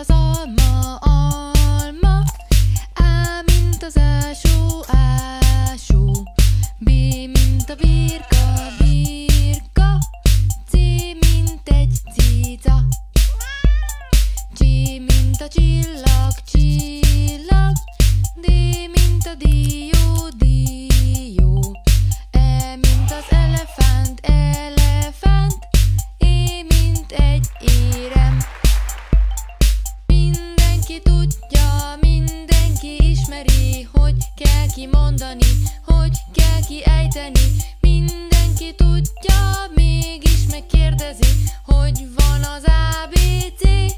az alma, alma A, mint az ásó, ásó. B, mint a birka, birka C, mint egy cica. C, mint a csillag, csillag D, mint a dió, ismeri, hogy kell kimondani, hogy kell kiejteni. Mindenki tudja, mégis megkérdezi, hogy van az ABC.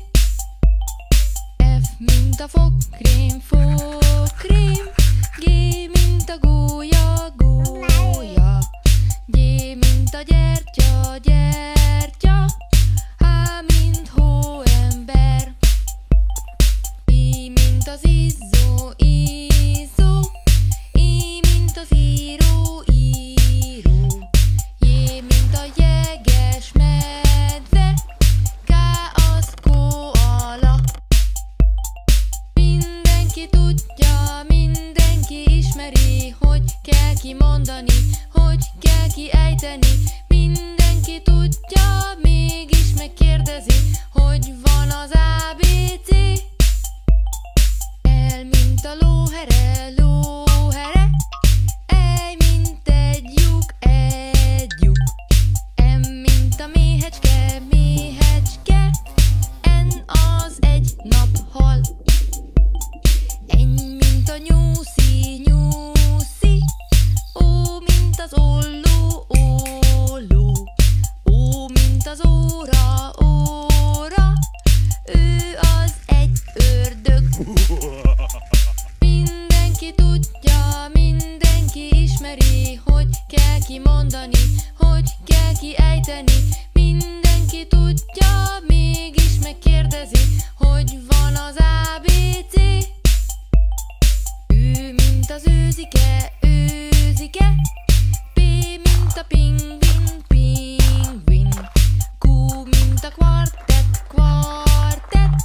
F, mint a fogkrém, fogkrém. G, mint a gólya, gólya. G, mint a gyertya, gyertya. H, mint hóember. I, mint az izzó, kimondani, hogy kell kiejteni. Mindenki tudja, mégis megkérdezi, hogy van az ABC. El, mint a lóhere, lóhere. Ej, mint egy lyuk, egy lyuk. M, mint a méhecske, méhecske. N, az egy naphal. Eny, mint a nyúszi. Az óra, óra. Ő az egy ördög. Mindenki tudja, mindenki ismeri, hogy kell kimondani, hogy kell kiejteni. Mindenki tudja, mégis megkérdezi, hogy van az ABC. Ő, mint az őzike, őzike. P, mint a pingvin, kvartett, kvartett.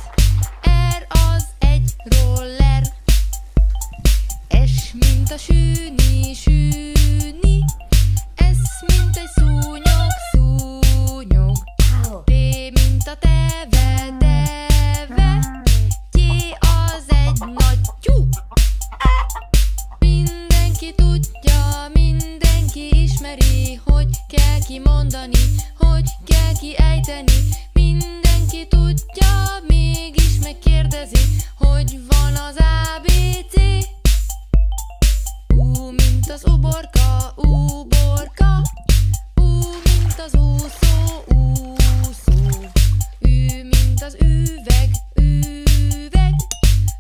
R, az egy roller. S, mint a sűni, sűni. S, mint egy szúnyog, szúnyog. T, mint a teve, teve. T, az egy nagy. Mindenki tudja, ismeri, hogy kell kimondani, hogy kell kiejteni. Mindenki tudja, mégis megkérdezi, hogy van az ABC Ú, mint az uborka, uborka Ú, mint az úszó, úszó. Ű, mint az üveg, üveg.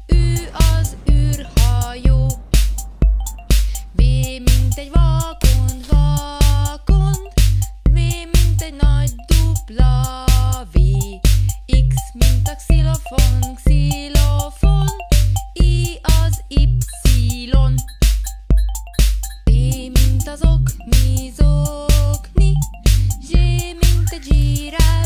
Ű az űrhajó. B, mint egy van az okni, zokni, zsé, mint a gyírász.